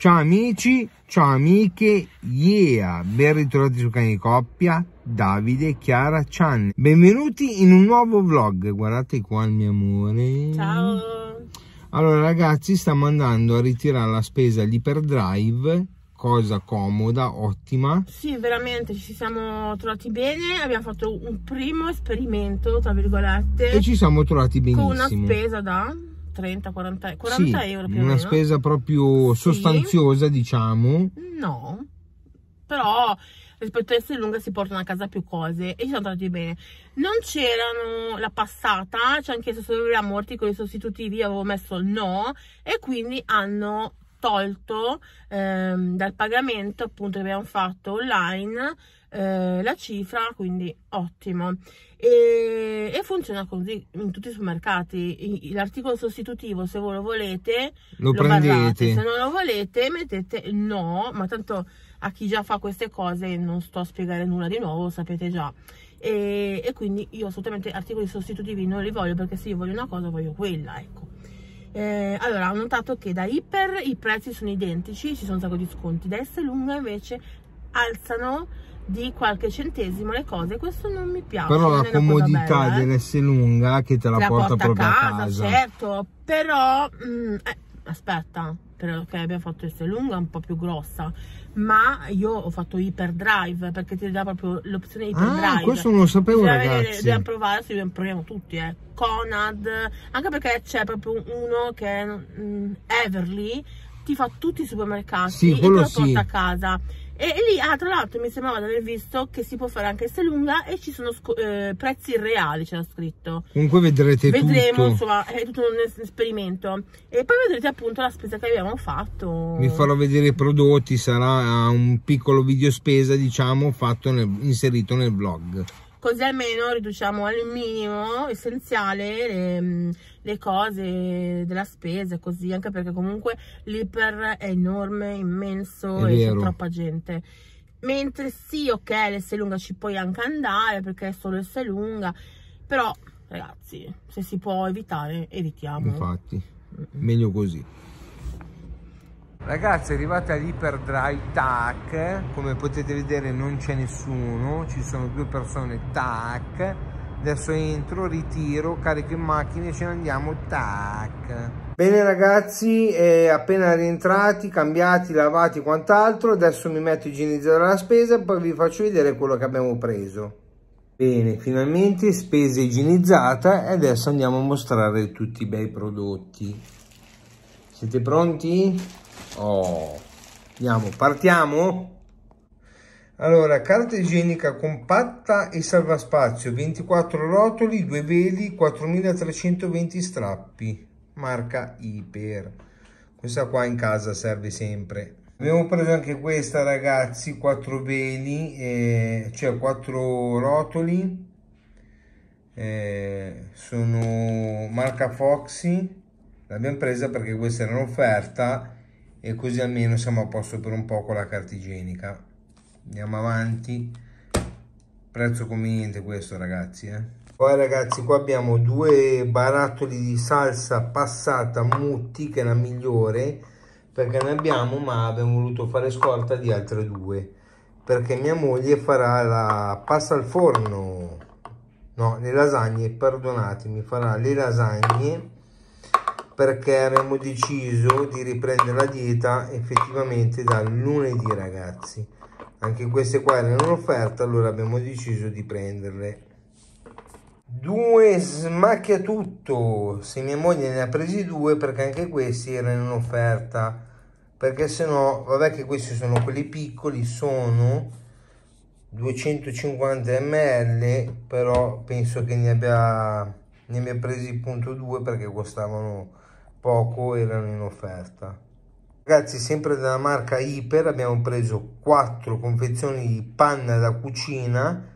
Ciao amici, ciao amiche, yeah, ben ritrovati su Cani Coppia, Davide, Chiara, Chan. Benvenuti in un nuovo vlog, guardate qua il mio amore. Ciao. Allora ragazzi, stiamo andando a ritirare la spesa all'Hyperdrive, cosa comoda, ottima. Sì, veramente ci siamo trovati bene, abbiamo fatto un primo esperimento, tra virgolette. E ci siamo trovati benissimo. Con una spesa da 30, 40, 40 sì, euro più o una meno. spesa proprio Sì. sostanziosa, diciamo. No, però rispetto a essere lunga si portano a casa più cose e ci siamo trovati bene. Non c'erano la passata, ci hanno chiesto se avevamo articoli sostitutivi, io avevo messo no e quindi hanno tolto ehm, dal pagamento appunto che abbiamo fatto online eh, la cifra, quindi ottimo. E, e funziona così in tutti i supermercati. L'articolo sostitutivo, se voi lo volete, Lo, barrate. prendete. Se non lo volete, mettete no, ma tanto a chi già fa queste cose non sto a spiegare nulla di nuovo, lo sapete già. E, e quindi io assolutamente articoli sostitutivi non li voglio perché se io voglio una cosa voglio quella, ecco. Eh, allora, ho notato che da Iper i prezzi sono identici, ci sono un sacco di sconti, da S lunga invece alzano di qualche centesimo le cose, questo non mi piace. Però la comodità bella, eh. dell'S lunga che te la, Te la porta, porta proprio a casa. certo, però mm, eh, aspetta, perché abbiamo fatto S lunga un po' più grossa, ma io ho fatto Hyperdrive perché ti dà proprio l'opzione Hyperdrive. Ah, questo non lo sapevo Bisogna vedere, ragazzi. dobbiamo provare, se proviamo tutti, eh. Conad, anche perché c'è proprio uno che è mm, Everly, ti fa tutti i supermercati Sì, e te lo sì. porta a casa. E, e lì, ah, tra l'altro, mi sembrava di aver visto che si può fare anche se lunga e ci sono eh, prezzi reali, c'era scritto. Comunque vedrete Vedremo, tutto. insomma, è tutto un es- esperimento. E poi vedrete appunto la spesa che abbiamo fatto. Vi farò vedere i prodotti, sarà un piccolo video spesa, diciamo, fatto nel- inserito nel vlog. Così almeno riduciamo al minimo essenziale le, le cose della spesa, così anche perché comunque l'iper è enorme, immenso È e c'è troppa gente. Mentre sì, ok, l'S lunga ci puoi anche andare perché è solo S lunga, però ragazzi, se si può evitare, evitiamo. Infatti, meglio così. Ragazzi, è arrivata l'Hyperdrive TAC, come potete vedere non c'è nessuno, ci sono due persone TAC. Adesso entro, ritiro, carico in macchina e ce ne andiamo TAC. Bene ragazzi, eh, appena rientrati, cambiati, lavati quant'altro, adesso mi metto a igienizzare la spesa e poi vi faccio vedere quello che abbiamo preso. Bene, finalmente spesa igienizzata e adesso andiamo a mostrare tutti i bei prodotti. Siete pronti? Oh, andiamo, partiamo? Allora, carta igienica compatta e salvaspazio, 24 rotoli, 2 veli, 4320 strappi, marca Iper. Questa qua in casa serve sempre. Abbiamo preso anche questa ragazzi, 4 veli, eh, cioè 4 rotoli, eh, sono marca Foxy, l'abbiamo presa perché questa era in offerta e così almeno siamo a posto per un po' con la carta igienica. Andiamo avanti, prezzo conveniente questo ragazzi. Eh. Poi ragazzi qua abbiamo due barattoli di salsa passata Mutti che è la migliore perché ne abbiamo ma abbiamo voluto fare scorta di altre due perché mia moglie farà la pasta al forno no le lasagne perdonatemi farà le lasagne perché abbiamo deciso di riprendere la dieta effettivamente dal lunedì ragazzi. Anche queste qua erano in allora abbiamo deciso di prenderle. Due smacchiatutto se mia moglie ne ha presi due perché anche questi erano in offerta. Perché se no vabbè che questi sono quelli piccoli sono 250 ml però penso che ne abbia ne abbia presi appunto due perché costavano poco erano in offerta. Ragazzi sempre dalla marca Iper abbiamo preso 4 confezioni di panna da cucina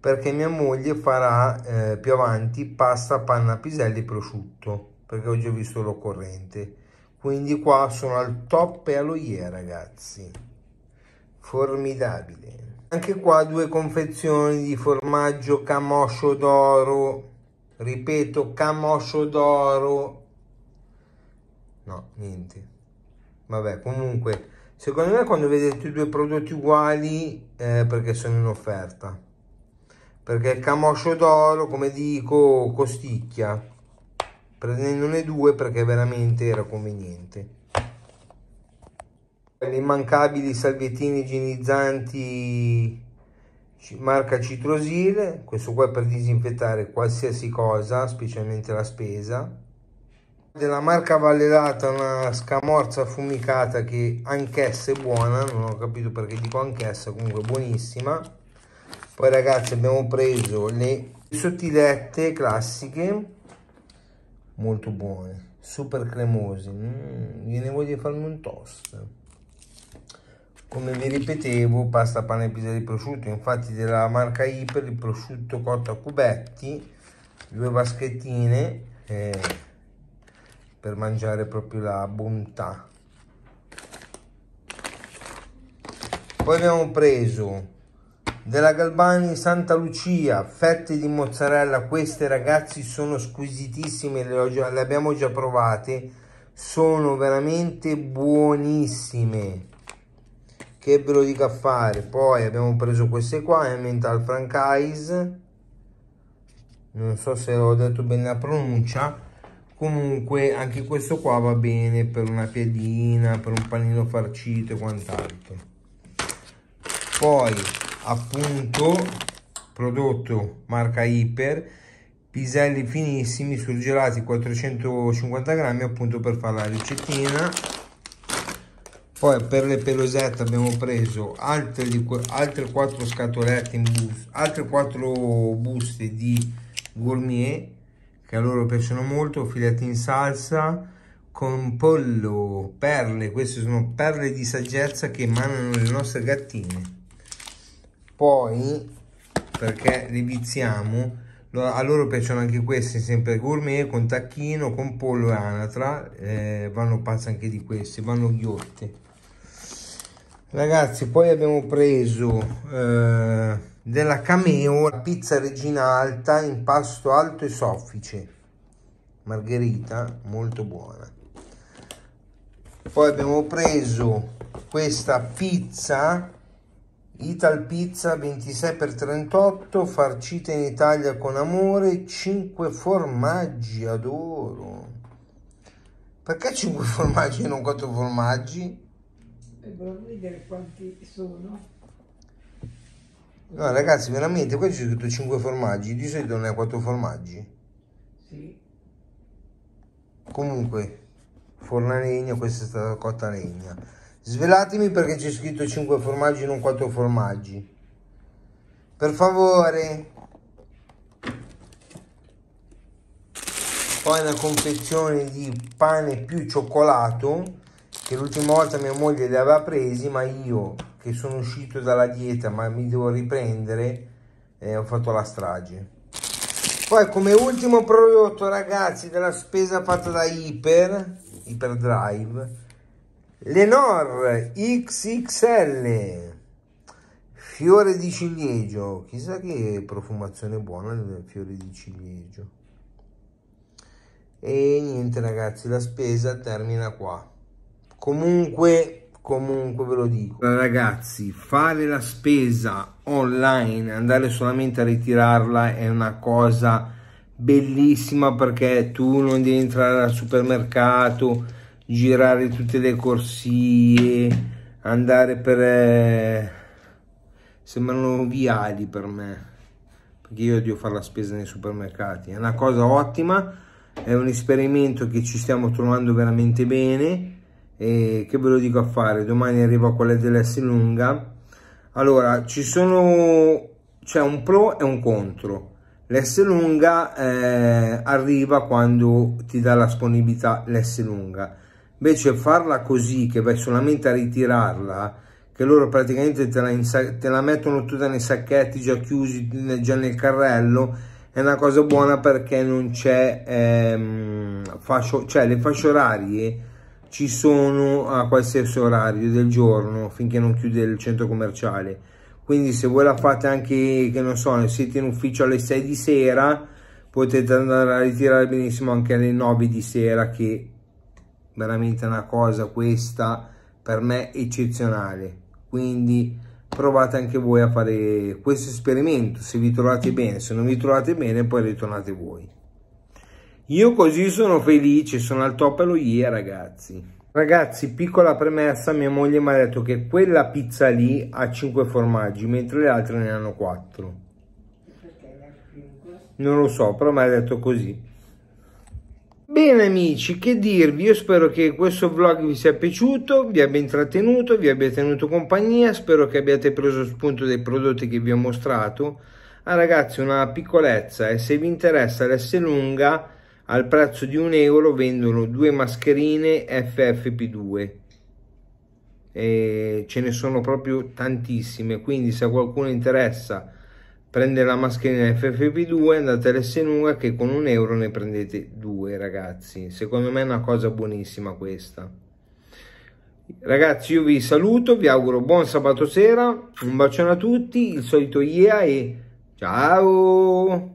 perché mia moglie farà eh, più avanti pasta, panna, piselli e prosciutto perché oggi ho visto l'occorrente. Quindi qua sono al top e allo yeah ragazzi. Formidabile. Anche qua due confezioni di formaggio camoscio d'oro. Ripeto camoscio d'oro no niente. Vabbè comunque secondo me quando vedete due prodotti uguali eh, perché sono in offerta. Perché il camoscio d'oro come dico costicchia. Prendendone due perché veramente era conveniente. Gli immancabili salviettini igienizzanti marca Citrosil, questo qua è per disinfettare qualsiasi cosa, specialmente la spesa. Della marca Vallelata una scamorza affumicata che anch'essa è buona, non ho capito perché dico anch'essa, comunque buonissima. Poi ragazzi abbiamo preso le sottilette classiche, molto buone, super cremose, mm, viene voglia di farmi un toast come vi ripetevo pasta pane e pizza di prosciutto infatti della marca Iper il prosciutto cotto a cubetti due vaschettine eh, per mangiare proprio la bontà. Poi abbiamo preso della Galbani Santa Lucia fette di mozzarella. Queste ragazzi sono squisitissime le, già, le abbiamo già provate. Sono veramente buonissime. Che ve lo dica a fare? Poi abbiamo preso queste qua Emmental Franchise. Non so se ho detto bene la pronuncia comunque anche questo qua va bene per una piadina per un panino farcito e quant'altro. Poi appunto prodotto marca Iper piselli finissimi surgelati 450 grammi appunto per fare la ricettina. Poi per le pelosette abbiamo preso altre, altre 4 scatolette in buste altre 4 buste di gourmet che a loro piacciono molto filetti in salsa con pollo perle queste sono perle di saggezza che emanano le nostre gattine. Poi perché le viziamo a loro piacciono anche queste sempre gourmet con tacchino con pollo e anatra eh, vanno pazze anche di queste vanno ghiotte. Ragazzi poi abbiamo preso eh, della cameo pizza regina alta impasto alto e soffice margherita molto buona poi abbiamo preso questa pizza Ital Pizza 26x38 farcita in Italia con amore 5 formaggi adoro perché 5 formaggi e non 4 formaggi? volevo vedere quanti sono. No ragazzi, veramente, qua c'è scritto 5 formaggi, di solito non è 4 formaggi. Sì. Comunque, forna legna, questa è stata cotta legna. Svelatemi perché c'è scritto 5 formaggi, non 4 formaggi. Per favore. Poi una confezione di pane più cioccolato che l'ultima volta mia moglie li aveva presi ma io che sono uscito dalla dieta ma mi devo riprendere eh, ho fatto la strage. Poi come ultimo prodotto ragazzi della spesa fatta da Hyper Hyperdrive Lenor XXL fiore di ciliegio. Chissà che profumazione buona del fiore di ciliegio. E niente ragazzi la spesa termina qua comunque comunque ve lo dico. Ragazzi fare la spesa online andare solamente a ritirarla è una cosa bellissima perché tu non devi entrare al supermercato girare tutte le corsie andare per eh, sembrano viali per me. Perché io odio fare la spesa nei supermercati. È una cosa ottima è un esperimento che ci stiamo trovando veramente bene e che ve lo dico a fare? Domani arriva quella dell'S lunga allora ci sono c'è un pro e un contro. l'S lunga eh, arriva quando ti dà la disponibilità l'S lunga invece farla così che vai solamente a ritirarla che loro praticamente te la, te la mettono tutta nei sacchetti già chiusi già nel carrello è una cosa buona perché non c'è ehm, fascio, cioè le fasce orarie ci sono a qualsiasi orario del giorno finché non chiude il centro commerciale. Quindi se voi la fate anche che non so siete in ufficio alle 6 di sera potete andare a ritirare benissimo anche alle 9 di sera che veramente una cosa questa per me eccezionale. Quindi provate anche voi a fare questo esperimento. Se vi trovate bene se non vi trovate bene poi ritornate voi io così sono felice sono al top lo yeah ragazzi. Ragazzi piccola premessa mia moglie mi ha detto che quella pizza lì ha 5 formaggi mentre le altre ne hanno 4 non lo so però mi ha detto così. Bene amici, che dirvi, io spero che questo vlog vi sia piaciuto, vi abbia intrattenuto, vi abbia tenuto compagnia, spero che abbiate preso spunto dai prodotti che vi ho mostrato. Ah ragazzi, una piccolezza, e se vi interessa l'S lunga, al prezzo di un euro vendono due mascherine FFP2. E ce ne sono proprio tantissime, quindi se a qualcuno interessa prendere la mascherina FFP2 andate all'Essenuga che con un euro ne prendete due ragazzi. Secondo me è una cosa buonissima questa. Ragazzi io vi saluto vi auguro buon sabato sera un bacione a tutti il solito yeah e ciao